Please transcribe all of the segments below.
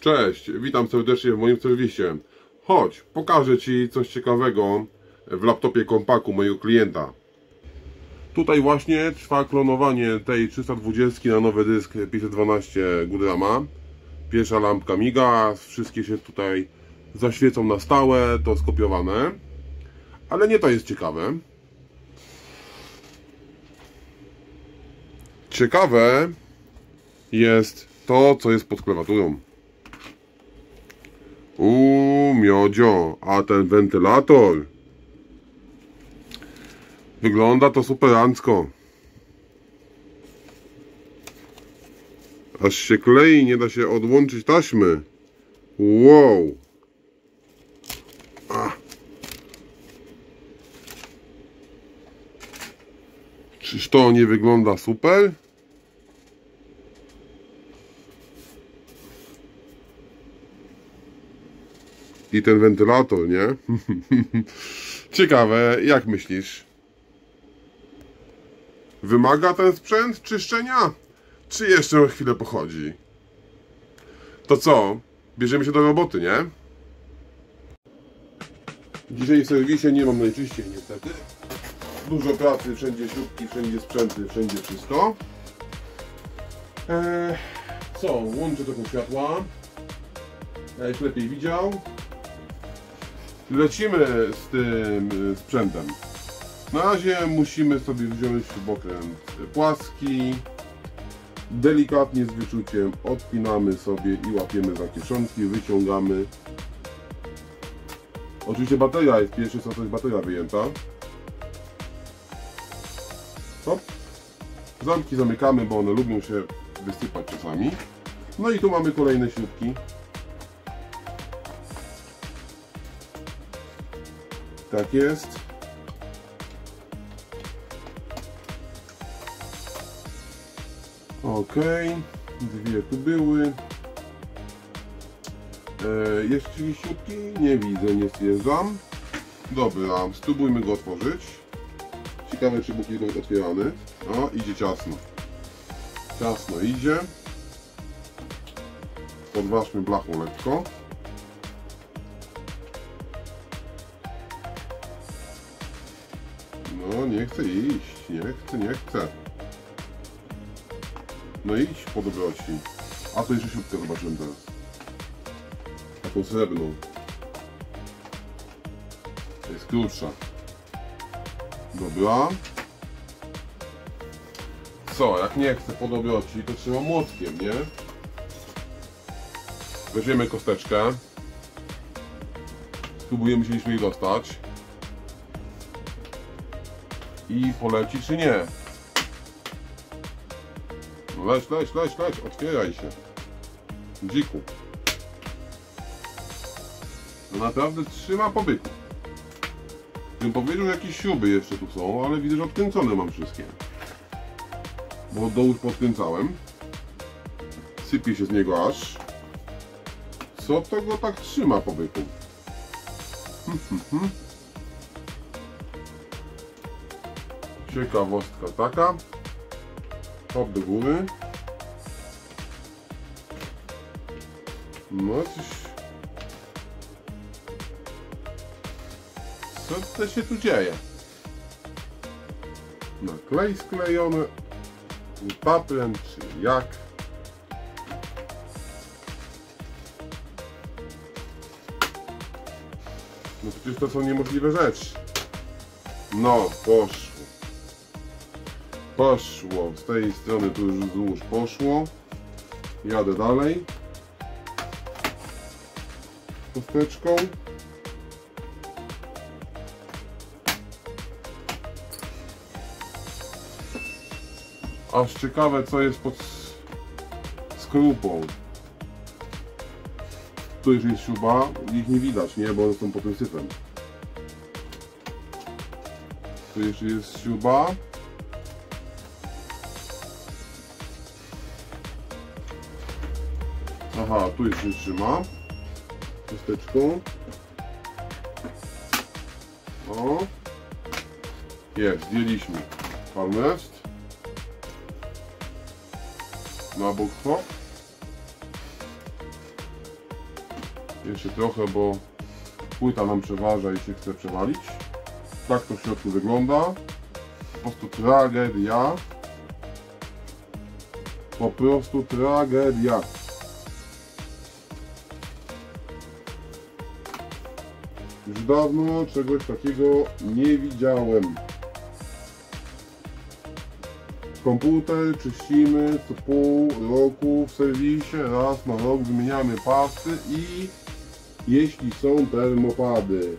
Cześć, witam serdecznie w moim serwisie. Chodź, pokażę Ci coś ciekawego w laptopie kompaku mojego klienta. Tutaj właśnie trwa klonowanie tej 320 na nowy dysk 512 Goodrama. Pierwsza lampka miga, wszystkie się tutaj zaświecą na stałe, to skopiowane. Ale nie to jest ciekawe. Ciekawe jest to, co jest pod klawiaturą. Uuu, miodzio, a ten wentylator. Wygląda to superancko. Aż się klei, nie da się odłączyć taśmy. Wow. Ach. Czyż to nie wygląda super? I ten wentylator, nie? Ciekawe, jak myślisz? Wymaga ten sprzęt czyszczenia? Czy jeszcze chwilę pochodzi? To co? Bierzemy się do roboty, nie? Dzisiaj w serwisie nie mam najczyściej niestety. Dużo pracy, wszędzie śrubki, wszędzie sprzęty, wszędzie wszystko. Eee, co? Łączę trochę światła. Jakbyś lepiej widział. Lecimy z tym y, sprzętem. Na razie musimy sobie wziąć śrubokręt płaski. Delikatnie z wyczuciem odpinamy sobie i łapiemy za kieszonki, wyciągamy. Oczywiście bateria jest pierwszy, co to jest bateria wyjęta. Hop. Zamki zamykamy, bo one lubią się wysypać czasami. No i tu mamy kolejne śrubki. Tak jest. Ok, dwie tu były. E, jakieś śrubki? Nie widzę, nie stwierdzam. Dobra, spróbujmy go otworzyć. Ciekawe, czy Bóg jest otwierany. O, idzie ciasno. Ciasno idzie. Podważmy blachą lekko. Nie chce iść. Nie chce, nie chce. No idź po dobroci. A to jeszcze śrubkę zobaczymy teraz. Taką srebrną. Jest krótsza. Dobra. Co, jak nie chce po dobroci, to trzeba młotkiem, nie? Weźmiemy kosteczkę. Spróbujemy się jej dostać. I poleci czy nie? Leć, leć, leć, leć, otwieraj się. Dziku. Naprawdę trzyma po byku. Bym powiedział, że jakieś śruby jeszcze tu są, ale widzę, że odkręcone mam wszystkie. Bo do już podkręcałem. Sypie się z niego aż. Co to go tak trzyma po byku? Hmm, hmm, hmm. Ciekawostka taka. Hop do góry. No coś... Co to się tu dzieje? Na klej sklejone. Paprem czy jak? No przecież to są niemożliwe rzeczy. No, poszło. Poszło. Z tej strony tu już wzdłuż poszło. Jadę dalej. Kosteczką. Aż ciekawe co jest pod skrupą. Tu już jest śruba, ich nie widać, nie, bo one są pod tym syfem. Tu jeszcze jest śruba. Aha, tu jeszcze się trzyma. Chusteczką. O. Jest, zdjęliśmy. Palmest. Na hop. Jeszcze trochę, bo płyta nam przeważa i się chce przewalić. Tak to w środku wygląda. Po prostu tragedia. Po prostu tragedia. Dawno czegoś takiego nie widziałem. Komputer czyścimy co pół roku w serwisie, raz na rok wymieniamy pasty i jeśli są termopady.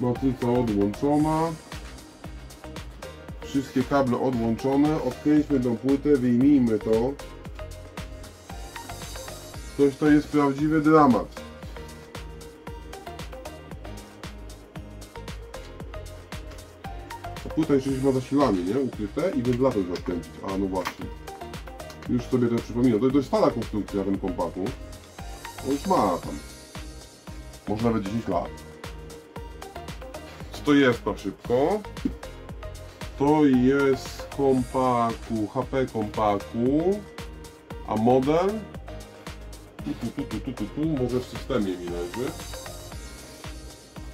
Matryca odłączona. Wszystkie kable odłączone. Odkręćmy tą płytę, wyjmijmy to. Coś to jest prawdziwy dramat. A płyta jeszcze ma zasilanie, nie? Ukryte i wentylator trzeba odkręcić. A no właśnie. Już sobie to przypominam. To jest dość stara konstrukcja ten kompaku. On już ma tam. Może nawet 10 lat. Co to jest na szybko? To jest kompaku, HP kompaku. A model? Tu, tu, tu, tu, tu, tu, tu, może w systemie mi leży.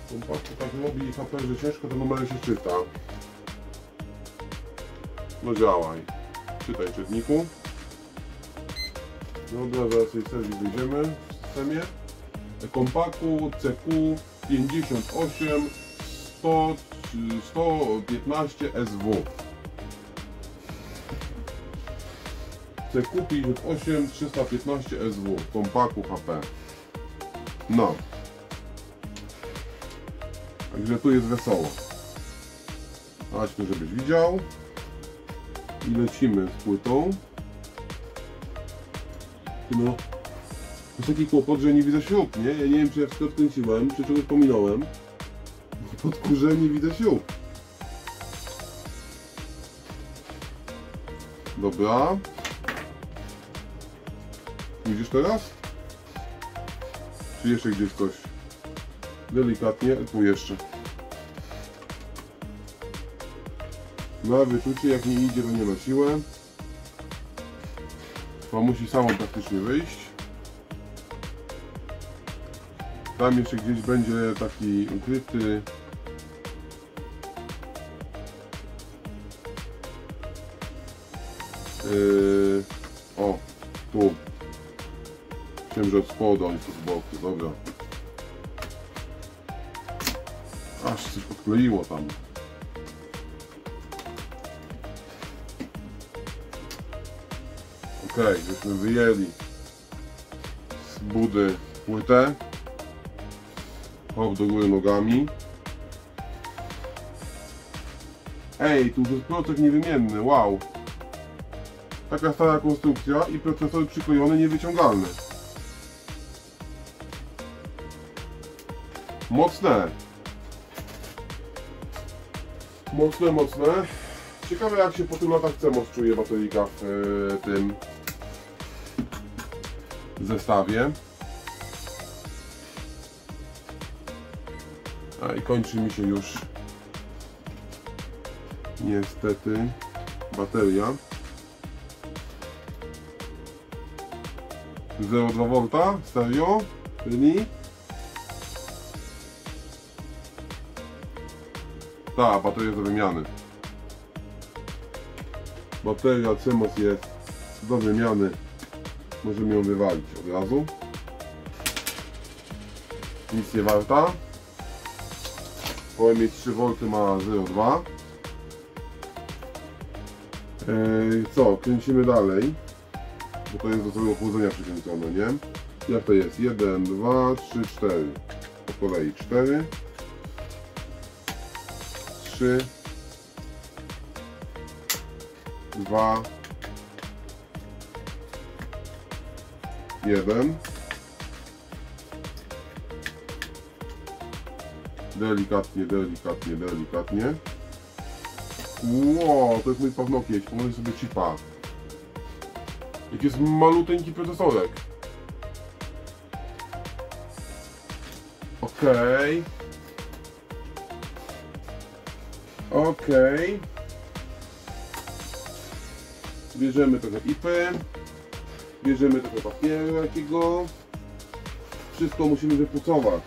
Kompaku tak robi HP, że ciężko ten numer się czyta. No działaj. Czytaj czytniku. Dobra, zaraz jej serwis wyjdziemy w systemie. Kompaku CQ 58 100, 115 SW. CQ 58 315 SW. Kompaku HP. No. Także tu jest wesoło. Chodźmy, żebyś widział. I lecimy z płytą. No. Jest taki kłopot, że nie widzę śrub, nie? Ja nie wiem, czy ja wszystko odkręciłem, czy czegoś pominąłem. Pod kurzem nie widzę śrub. Dobra. Teraz? Czy jeszcze gdzieś coś? Delikatnie, tu jeszcze. Na wyczucie, jak nie idzie, to nie na siłę. To musi samo praktycznie wyjść. Tam jeszcze gdzieś będzie taki ukryty spodu, a nie tu z boku, dobra Aż coś odkleiło tam Ok, żeśmy wyjęli z budy płytę. Hop do góry nogami. Ej, tu jest procek niewymienny, wow. Taka stara konstrukcja i procesor przyklejony, niewyciągalny. Mocne. Mocne, mocne. Ciekawe jak się po tylu latach CMOS czuje bateryjka w e, tym zestawie. A i kończy mi się już niestety bateria. 0,2 V, serio? Czyli? Ta, bateria do wymiany. Bateria CMOS jest do wymiany. Możemy ją wywalić od razu. Nic nie warta. Powiem mieć 3 V ma 0,2. Yy, co, kręcimy dalej. Bo to jest do całego chłodzenia przykręcone, nie? Jak to jest? 1, 2, 3, 4. Po kolei 4. 3 2 1 delikatnie, delikatnie, delikatnie. Ło, to jest mój pawnokieć, pomyśl sobie chipa. Jak jest maluteńki procesorek. Okej okej Bierzemy trochę ipy Bierzemy trochę papieru jakiego. Wszystko musimy wypucować.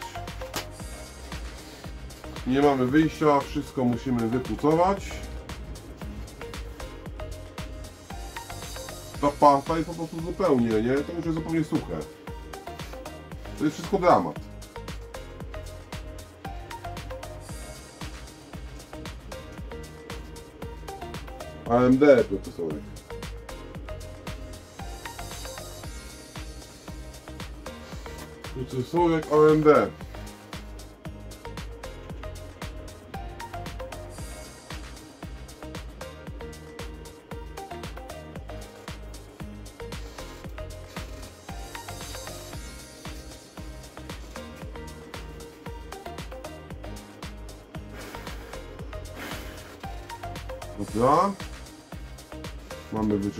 Nie mamy wyjścia, wszystko musimy wypucować. Ta pasta jest po prostu zupełnie, nie? To już jest zupełnie suche. To jest wszystko dramat. AMD procesorek. Procesorek AMD. Dobra.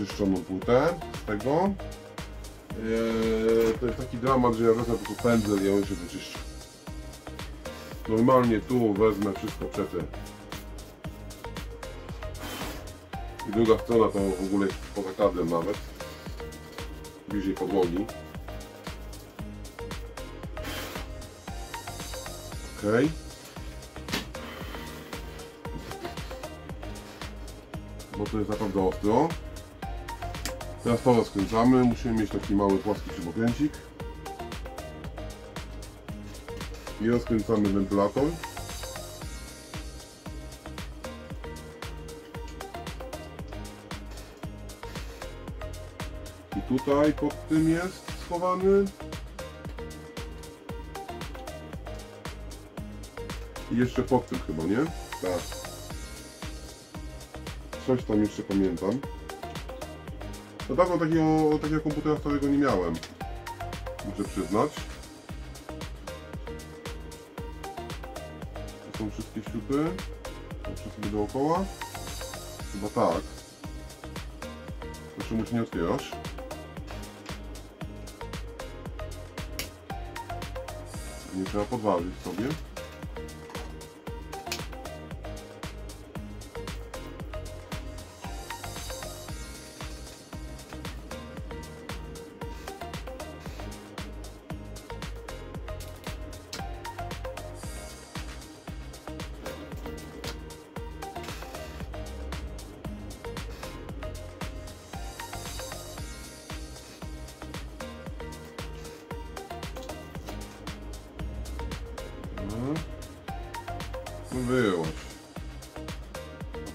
Mamy wyczyszczoną płytę z tego. Eee, to jest taki dramat, że ja wezmę po prostu pędzel i on się wyczyszczy. Normalnie tu wezmę wszystko przetę. I druga strona to w ogóle jest poza kadrem nawet. Bliżej podłogi. Okej. bo to jest naprawdę ostro. Teraz to rozkręcamy. Musimy mieć taki mały płaski śrubokręcik. I rozkręcamy wentylator. I tutaj pod tym jest schowany. I jeszcze pod tym chyba, nie? Tak. Coś tam jeszcze pamiętam. No dawno takiego, takiego komputera starego nie miałem. Muszę przyznać. To są wszystkie śrupy. Patrzę sobie dookoła. Chyba tak. Proszę, mu nie otwierasz. Nie trzeba podważyć sobie.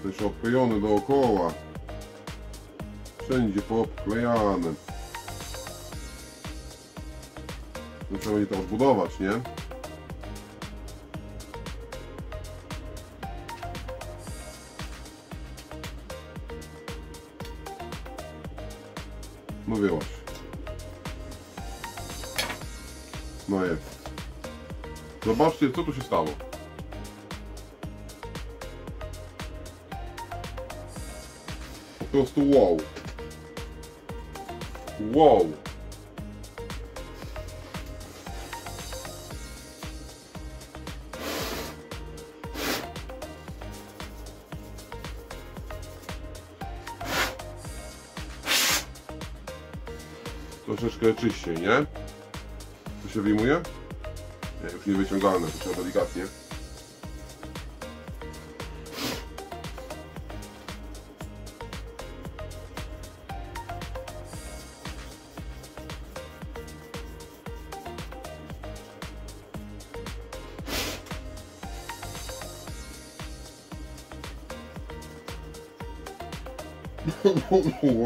To jeszcze obklejone dookoła. Wszędzie poobklejane. No trzeba będzie to odbudować, nie? No wyłaś. No jest. Zobaczcie, co tu się stało. Prostu wow. Wow. Troszeczkę czyściej, nie? To się wyjmuje? Nie, już niewyciągalne, to trzeba delikatnie.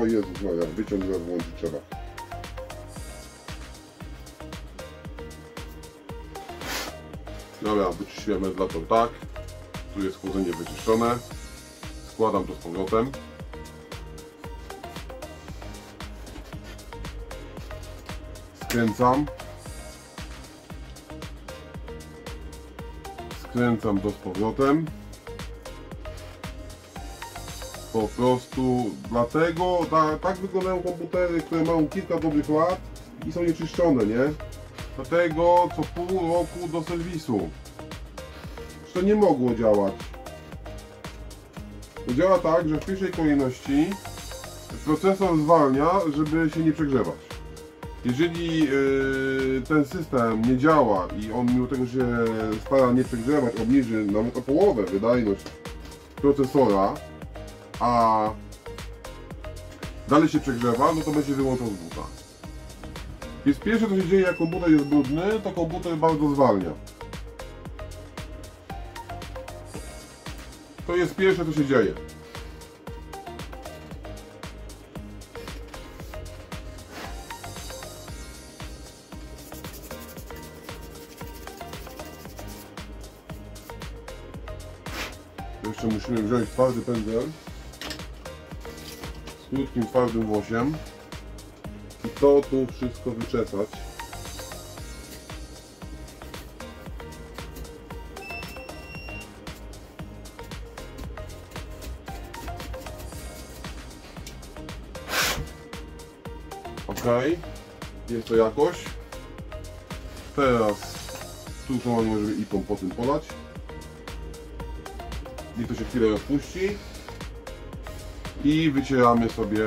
O Jezus Maria, wyciąg zaraz włączyć trzeba. Dobra, wyczyściłem wentylator tak. Tu jest chłodzenie wyczyszczone. Składam to z powrotem. Skręcam. Skręcam to z powrotem. Po prostu dlatego ta, tak wyglądają komputery, które mają kilka dobrych lat i są nieczyszczone, nie? Dlatego co pół roku do serwisu. To nie mogło działać. To działa tak, że w pierwszej kolejności procesor zwalnia, żeby się nie przegrzewać. Jeżeli yy, ten system nie działa i on mimo tego, się stara nie przegrzewać, obniży nawet o połowę wydajność procesora, a dalej się przegrzewa, no to będzie wyłączał z buta. Więc pierwsze co się dzieje jak komputer jest brudny, to komputer bardzo zwalnia. To jest pierwsze co się dzieje. Jeszcze musimy wziąć twardy pędzel krótkim, twardym włosiem i to tu wszystko wyczesać. Ok, jest to jakoś. Teraz tu są możemy i tą po tym polać. Niech to się chwilę rozpuści. I wycieramy sobie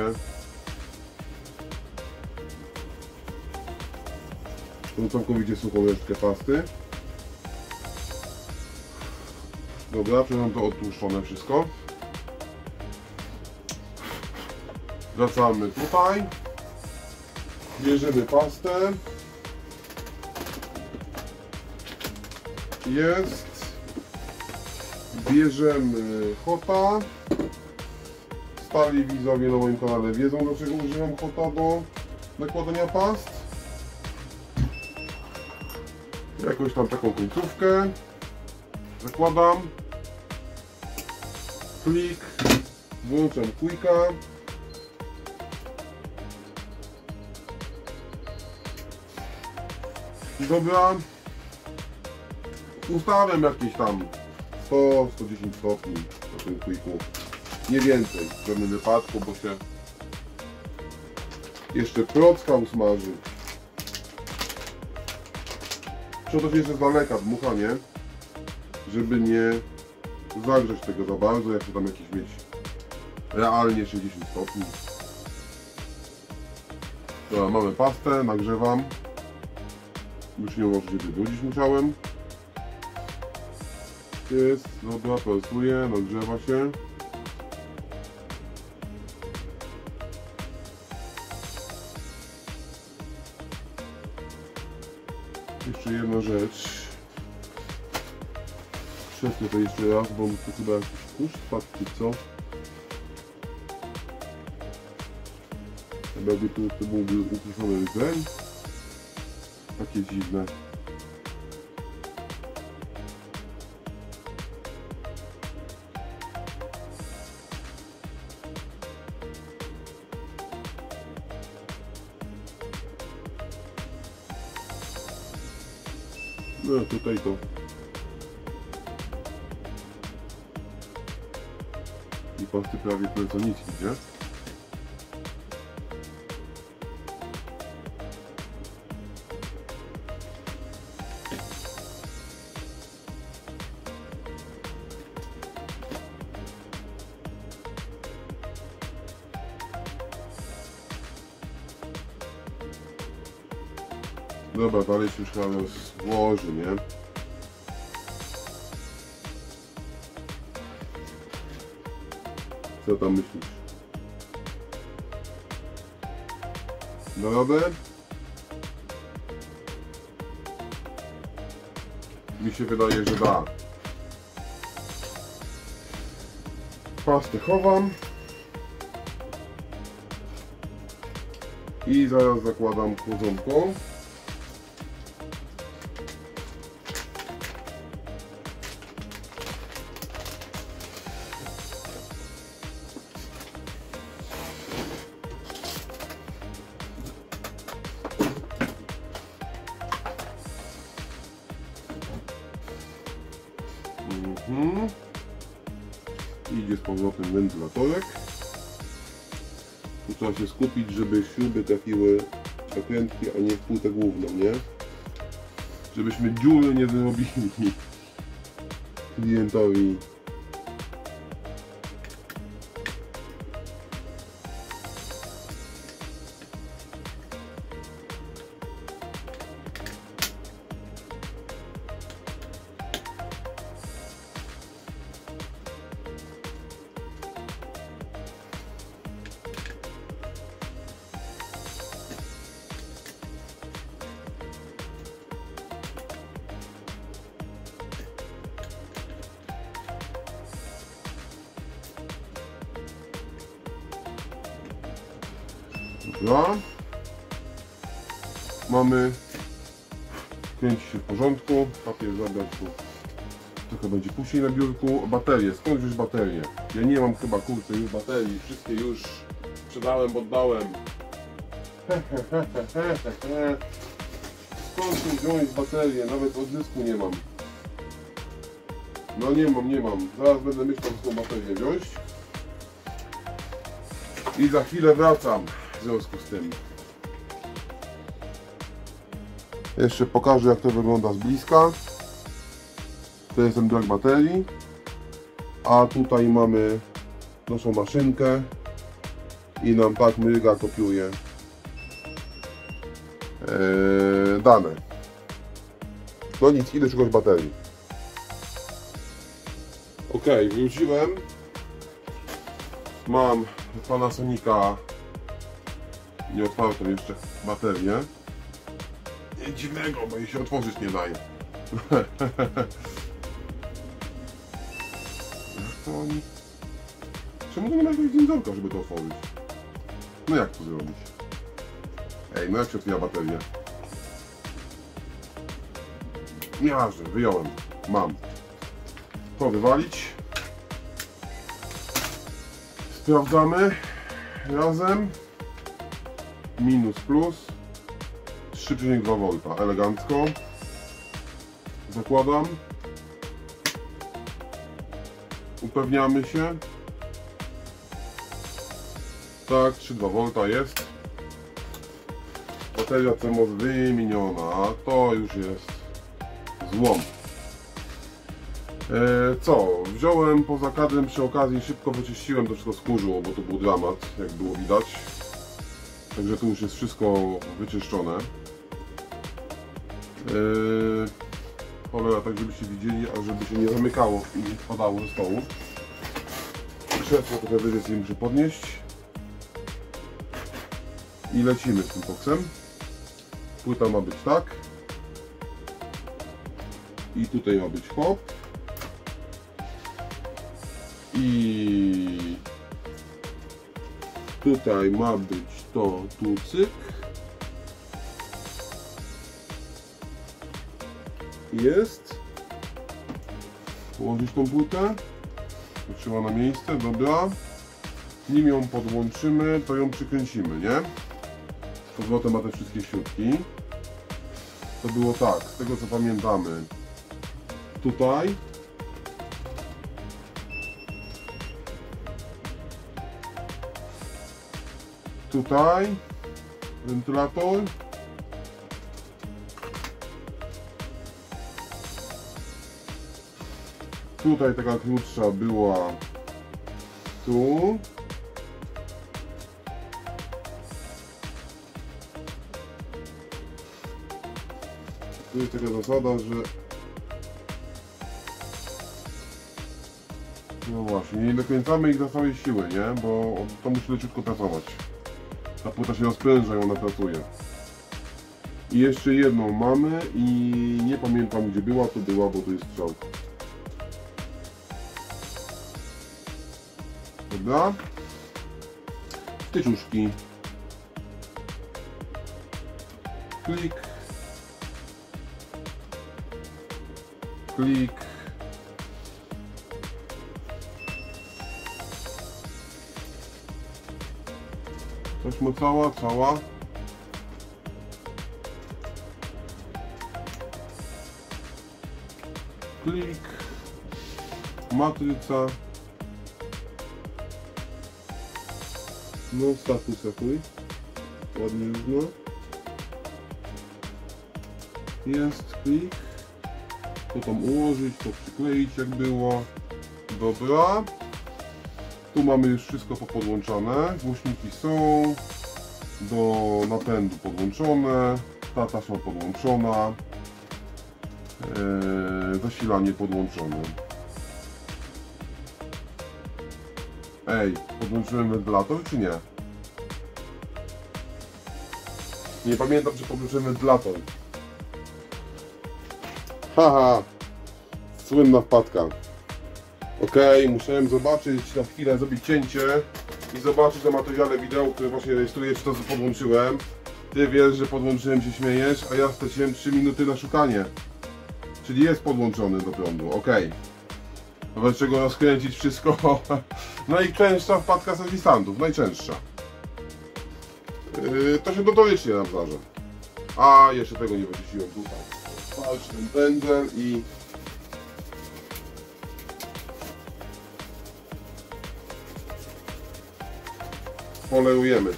tą całkowicie suchą resztkę pasty. Dobra, przynajmniej to odtłuszczone wszystko. Wracamy tutaj. Bierzemy pastę. Jest. Bierzemy hota. Stali widzowie na moim kanale wiedzą dlaczego używam hota do nakładania past. Jakąś tam taką końcówkę. Zakładam. Klik. Włączam quicka. Dobra. Ustawiam jakieś tam 100-110 stopni na tym quicku. Nie więcej w żadnym wypadku, bo się jeszcze procka usmaży. Trzeba też jeszcze z daleka dmuchanie, żeby nie zagrzeć tego za bardzo, jak się tam jakieś mieć realnie 60 stopni. Dobra, mamy pastę, nagrzewam. Już nie się wybrudzić musiałem. Jest, dobra, pracuje, nagrzewa się. Jedna rzecz. Przesnę to jeszcze raz, bo tu chyba jakiś kurz spadł, czy co? Jakby tu to byłby upuszczony rdzeń. Takie dziwne. Tutaj to. I pasty prawie tyle co nic idzie. Dobra, dalej się już chyba rozłoży, nie? Co tam myślisz? Da radę? Mi się wydaje, że da. Pastę chowam. I zaraz zakładam chłodzonką. Skupić, żeby śruby trafiły w zakrętki, a nie w płytę główną, nie? Żebyśmy dziury nie zrobili klientowi. Dobra. Mamy. Kręci się w porządku. Papier zabrać tu. Trochę będzie później na biurku. Baterie. Skąd wziąć baterie? Ja nie mam chyba kurczę już baterii. Wszystkie już sprzedałem, oddałem. Skąd tu wziąć baterię? Nawet oddysku nie mam. No nie mam, nie mam. Zaraz będę myślał, tą baterię wziąć. I za chwilę wracam w związku z tym. Jeszcze pokażę jak to wygląda z bliska. To jest ten brak baterii. A tutaj mamy naszą maszynkę i nam tak mryga kopiuje Eee, dane. No nic, idę szukać baterii. Ok, wróciłem. Mam Panasonica nieotwartą jeszcze baterię. Dziwnego, bo jej się otworzyć nie daje. Oni... Czemu to nie ma jakiegoś żeby to otworzyć? No jak to zrobić? Ej, no jak się otwiera bateria? Nieważne, wyjąłem. Mam. To wywalić. Sprawdzamy. Razem. Minus plus. 3,2 V. Elegancko. Zakładam. Upewniamy się. Tak, 3,2 V jest. Bateria CMOS wymieniona, to już jest złom. E, co? Wziąłem poza kadrem przy okazji, szybko wyczyściłem, to wszystko skurzyło, bo to był dramat, jak było widać. Także tu już jest wszystko wyczyszczone. E, cholera, tak żebyście widzieli, a żeby się nie zamykało i nie spadało ze stołu. Krzesło trochę wyżej sobie muszę podnieść. I lecimy z tym koksem. Płyta ma być tak. I tutaj ma być hop. I tutaj ma być to tu cyk. Jest. Położyć tą płytę. Trzeba na miejsce, dobra. Nim ją podłączymy, to ją przykręcimy, nie? Z powrotem ma te wszystkie śrubki. To było tak, z tego co pamiętamy. Tutaj tutaj. Wentylator. Tutaj taka krótsza była tu. Tu jest taka zasada, że no właśnie, nie dokręcamy ich na całej siły, nie? Bo to musi leciutko pracować ta płyta się rozpręża i ona pracuje. I jeszcze jedną mamy i nie pamiętam gdzie była, to była, bo to jest strzałka. Dobra. Tyczuszki. Klik. Klik. Taśma cała, cała. Klik. Matryca. No status jakuj. Ładnie równo. Jest klik. To tam ułożyć, to przykleić jak było. Dobra. Tu mamy już wszystko popodłączane. Głośniki są. Do napędu podłączone. Ta taśma podłączona. Eee, zasilanie podłączone. Ej, podłączyłem wentylator czy nie? Nie pamiętam czy podłączyłem wentylator. Haha, słynna wpadka. Ok, musiałem zobaczyć, na chwilę zrobić cięcie i zobaczysz na materiale wideo, które właśnie rejestruję, czy to co podłączyłem. Ty wiesz, że podłączyłem, się śmiejesz, a ja straciłem 3 minuty na szukanie. Czyli jest podłączony do prądu, ok. Wobec czego rozkręcić wszystko. Najczęstsza wpadka serwisantów, najczęstsza. Yy, to się notorycznie nam zdarza. A, jeszcze tego nie wyczyściłem tutaj. Patrz ten pędzel i... Polerujemy.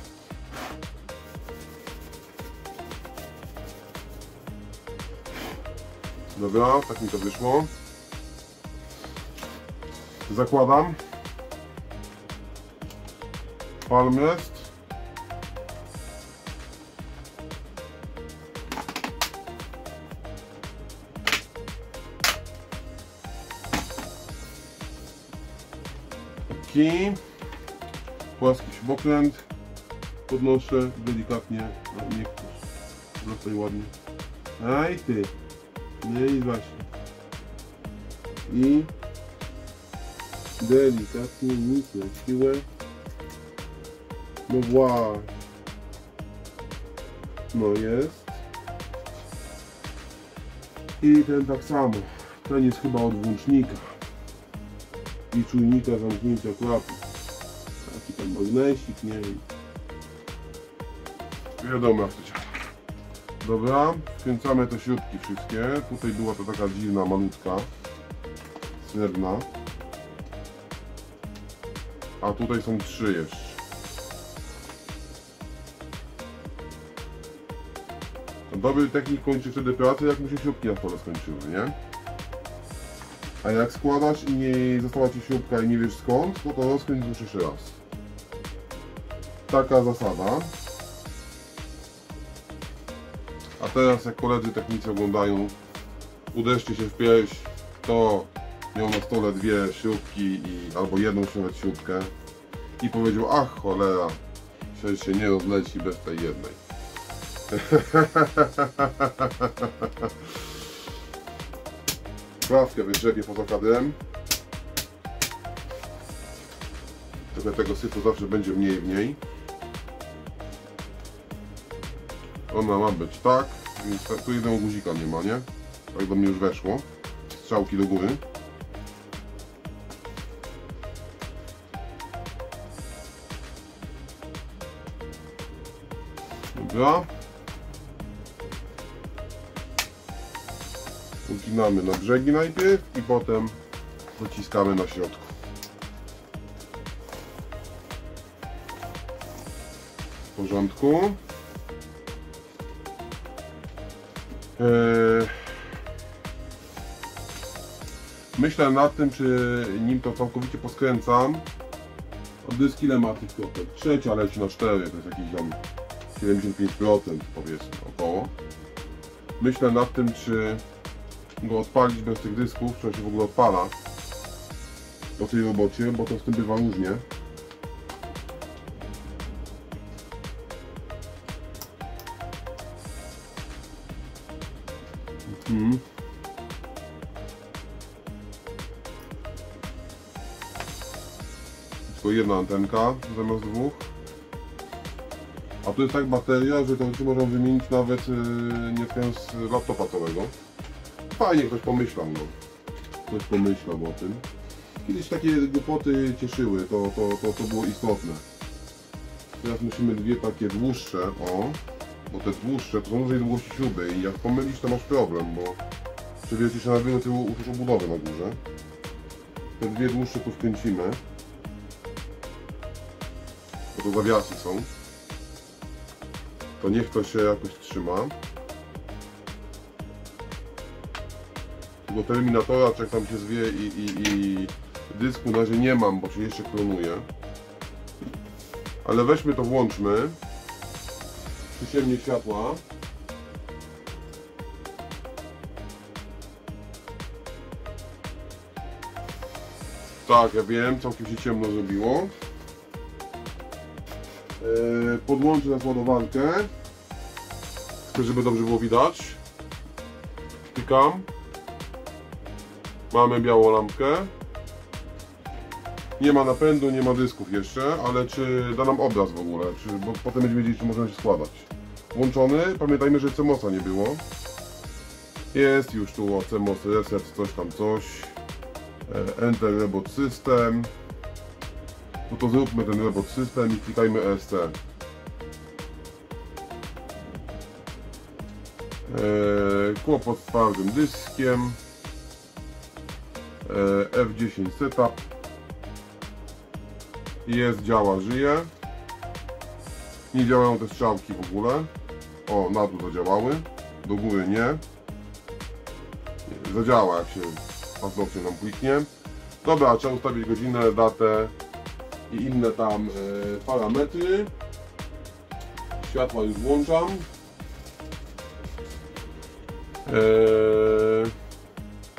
Dobra, tak mi to wyszło. Zakładam. Palmrest. Taki. Płaski śrubokręt. Podnoszę delikatnie. A nie chcesz. Zostaj ładnie. Aj ty. Nie i właśnie. I delikatnie, nic na siłę. No właśnie. No jest. I ten tak samo. Ten jest chyba od włącznika. I czujnika zamknięcia klapy. Magnesik, nie. Wiadomo jak to działa. Dobra, wkręcamy te śrubki wszystkie. Tutaj była to taka dziwna, malutka, srebrna. A tutaj są trzy jeszcze. No Dobry technik kończy wtedy pracę, jak mu się śrubki na stole skończyły, nie? A jak składasz i nie została Ci śrubka i nie wiesz skąd, no to rozkręć już jeszcze raz. Taka zasada. A teraz jak koledzy technicy oglądają, uderzcie się w pierś, to miał na stole dwie śrubki i, albo jedną nawet śrubkę i powiedział, ach cholera, przecież się nie rozleci bez tej jednej. Krawkę wyrzebię poza kadrem. Trochę tego syfu zawsze będzie mniej w Ona ma być tak, więc tu jednego guzika nie ma, nie? Tak do mnie już weszło. Strzałki do góry. Dobra. Uginamy na brzegi najpierw i potem dociskamy na środku. W porządku. Myślę nad tym, czy nim to całkowicie poskręcam. Dysk ile ma tych kropek? Trzecia leci na 4, to jest jakiś tam 75% powiedzmy około. Myślę nad tym, czy go odpalić bez tych dysków, czy on się w ogóle odpala po tej robocie, bo to z tym bywa różnie. Jedna antenka zamiast dwóch. A tu jest tak bateria, że to można wymienić nawet yy, nie z laptopa całego. Fajnie ktoś pomyślał, no. Ktoś pomyślał o tym. Kiedyś takie głupoty cieszyły, to, to, to, to było istotne. Teraz musimy dwie takie dłuższe, o. Bo te dłuższe to są różnej długości śruby i jak pomylisz to masz problem, bo przewieźć się na wiele tyłu uczysz obudowę na górze. Te dwie dłuższe tu wkręcimy. Bo zawiasy są. To niech to się jakoś trzyma. Tego terminatora, czy jak tam się zwie i, i, i dysku na razie nie mam, bo się jeszcze klonuje. Ale weźmy to, włączmy. Przyciemnie światła. Tak, ja wiem, całkiem się ciemno zrobiło. Yy, podłączę teraz ładowarkę. Chcę, żeby dobrze było widać. Klikam. Mamy białą lampkę. Nie ma napędu, nie ma dysków jeszcze, ale czy da nam obraz w ogóle, czy, bo potem będziemy wiedzieć, czy można się składać. Włączony, pamiętajmy, że CMOSa nie było. Jest już tu CMOS Reset, coś tam coś. E, Enter Robot System. No to zróbmy ten Robot System i klikajmy ESC. Eee, kłopot z twardym dyskiem. Eee, F10 setup. Jest, działa, żyje. Nie działają te strzałki w ogóle. O, na dół zadziałały. Do góry nie. nie zadziała jak się paznokcie nam kliknie. Dobra, trzeba ustawić godzinę, datę i inne tam e, parametry. Światła już włączam.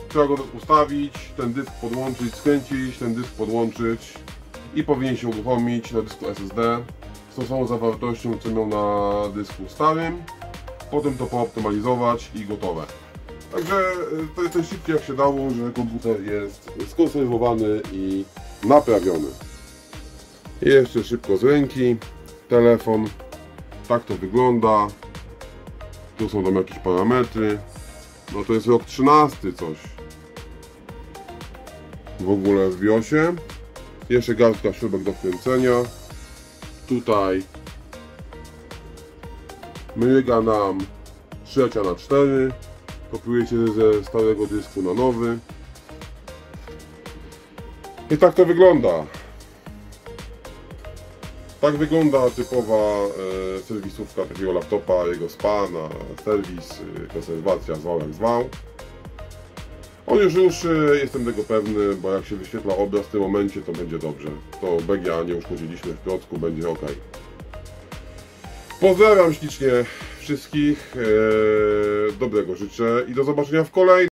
Trzeba go ustawić, ten dysk podłączyć, skręcić, ten dysk podłączyć i powinien się uruchomić na dysku SSD z tą samą zawartością, co miał na dysku starym. Potem to pooptymalizować i gotowe. Także e, to jest coś szybciej jak się dało, że komputer jest skonserwowany i naprawiony. Jeszcze szybko z ręki, telefon, tak to wygląda. Tu są tam jakieś parametry. No to jest rok 13 coś. W ogóle w BIOSie. Jeszcze garstka śrubek do wkręcenia. Tutaj myga nam trzecia na 4. Kopiuje się ze starego dysku na nowy. I tak to wygląda. Tak wygląda typowa e, serwisówka takiego laptopa, jego spa na serwis, e, konserwacja, zwał jak zwał. On już ruszy, jestem tego pewny, bo jak się wyświetla obraz w tym momencie, to będzie dobrze. To BGA nie uszkodziliśmy w klocku, będzie ok. Pozdrawiam ślicznie wszystkich, e, dobrego życzę i do zobaczenia w kolejnym.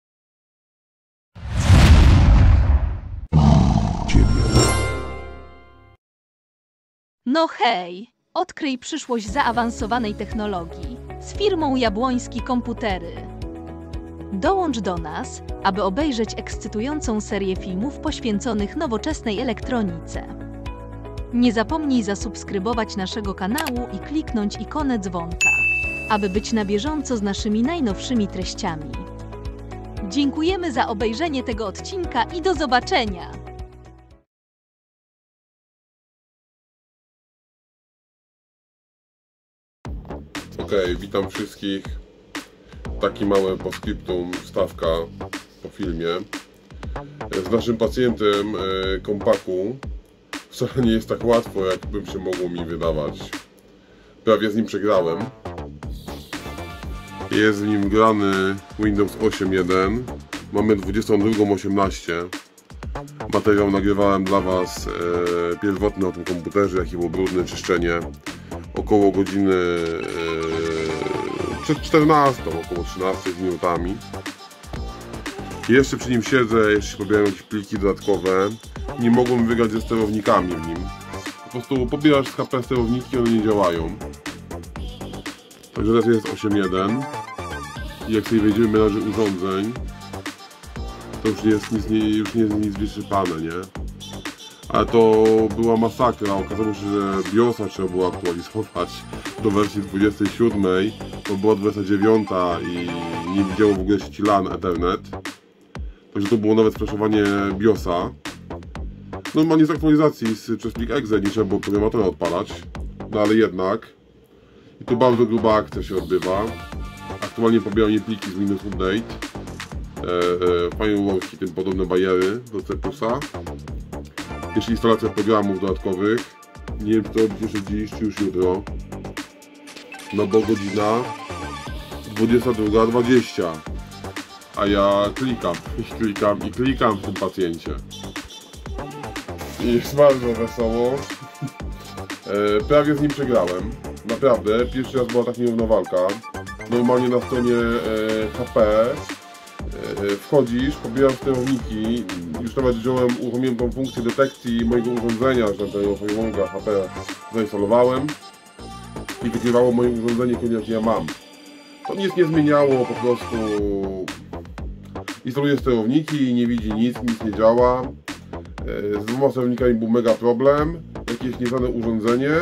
No hej! Odkryj przyszłość zaawansowanej technologii z firmą Jabłoński Komputery. Dołącz do nas, aby obejrzeć ekscytującą serię filmów poświęconych nowoczesnej elektronice. Nie zapomnij zasubskrybować naszego kanału i kliknąć ikonę dzwonka, aby być na bieżąco z naszymi najnowszymi treściami. Dziękujemy za obejrzenie tego odcinka i do zobaczenia! Ok, witam wszystkich. Taki mały postscriptum, stawka po filmie. Z naszym pacjentem e, kompaku wcale nie jest tak łatwo, jakby się mogło mi wydawać. Prawie z nim przegrałem. Jest w nim grany Windows 8.1. Mamy 22.18. Materiał nagrywałem dla Was e, pierwotny o tym komputerze, jaki był brudny, czyszczenie około godziny e, przed 14, około 13 z minutami. Jeszcze przy nim siedzę, jeszcze pobieram jakieś pliki dodatkowe. Nie mogłem wygrać ze sterownikami w nim. Po prostu pobierasz z HP sterowniki, one nie działają. Także teraz jest 8.1. I jak sobie wejdziemy w menażer urządzeń, to już nie jest nic, nie, już nie jest nic wysypane, nie? Ale to była masakra. Okazało się, że BIOSa trzeba było aktualizować do wersji 27, to była 29 i nie widziało w ogóle sieci LAN Ethernet. Także to było nawet flashowanie BIOSa. Normalnie z aktualizacji z, plik exe nie trzeba było programatora odpalać, no ale jednak. I tu bardzo gruba akcja się odbywa. Aktualnie pobieranie pliki z Windows Update. E, e, firewallki, tym podobne bariery do CPUSa. Jeszcze instalacja programów dodatkowych. Nie wiem, czy to robić jeszcze dziś, czy już jutro. No bo godzina 22.20. A ja klikam, i klikam, i klikam w tym pacjencie. I jest bardzo wesoło. E, prawie z nim przegrałem. Naprawdę, pierwszy raz była tak nierówna walka. Normalnie na stronie e, HP e, wchodzisz, pobierasz sterowniki, już nawet wziąłem, uruchomiłem tą funkcję detekcji mojego urządzenia, że tego firewalla HP zainstalowałem i wykrywało moje urządzenie, które ja mam. To nic nie zmieniało, po prostu instaluje sterowniki, nie widzi nic, nic nie działa. E, Z dwoma sterownikami był mega problem, jakieś nieznane urządzenie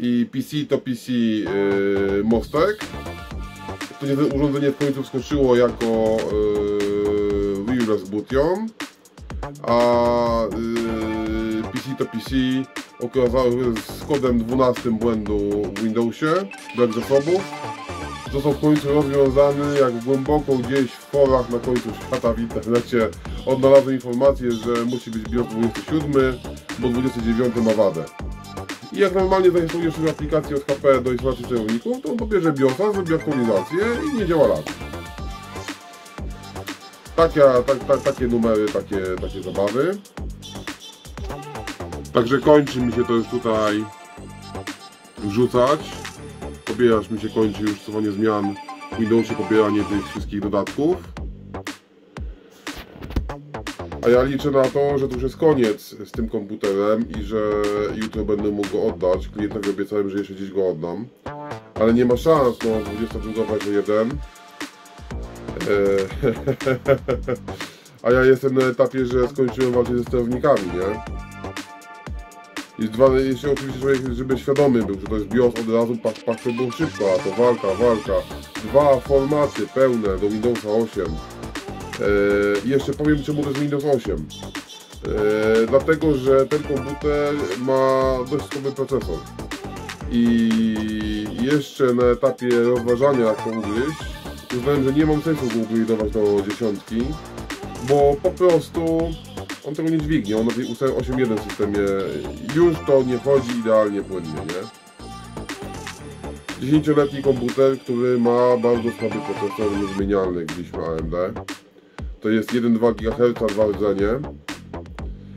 i PC to PC e, mostek. To urządzenie w końcu wskoczyło jako e, wireless bootion, a e, PC to PC okazało się z kodem 12 błędu w Windowsie, brak zasobów. Został w końcu rozwiązany, jak głęboko gdzieś w forach na końcu świata w internecie odnalazłem informację, że musi być BIOS 27, bo 29 ma wadę. I jak normalnie zainstalujesz aplikację od HP do instalacji sterowników, to on pobierze BIOSa, zrobi aktualizację i nie działa lat. Takie, tak, tak, takie numery, takie, takie zabawy. Także kończy mi się to już tutaj wrzucać. Pobierasz mi się kończy już stosowanie zmian w Windowsie, pobieranie tych wszystkich dodatków. A ja liczę na to, że to już jest koniec z tym komputerem i że jutro będę mógł go oddać. Klientowi obiecałem, że jeszcze gdzieś go oddam. Ale nie ma szans, no 22.01. Eee, A ja jestem na etapie, że skończyłem walczyć ze sterownikami, nie? I dwa, jeszcze oczywiście człowiek, żeby świadomy był, że to jest BIOS od razu, pach, pach, to było szybko, a to walka, walka. Dwa formaty pełne do Windowsa 8. Eee, jeszcze powiem czemu to jest Windows 8. Eee, dlatego, że ten komputer ma dość słaby procesor. I jeszcze na etapie rozważania jak to ugryźć, uznałem, że nie mam sensu upgrade'ować do dziesiątki, bo po prostu on tego nie dźwignie, on na tej 8.1 systemie już to nie chodzi idealnie płynnie, nie? 10-letni komputer, który ma bardzo słaby procesor niezmienialny gdzieś ma AMD. To jest 1,2 GHz, dwa rdzenie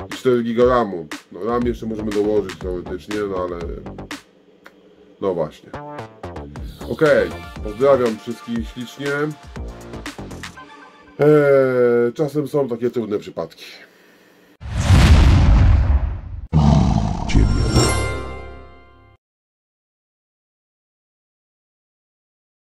i 4 GB RAMu. No RAM jeszcze możemy dołożyć teoretycznie, no ale... No właśnie. Okej, pozdrawiam wszystkich ślicznie. Eee, czasem są takie trudne przypadki.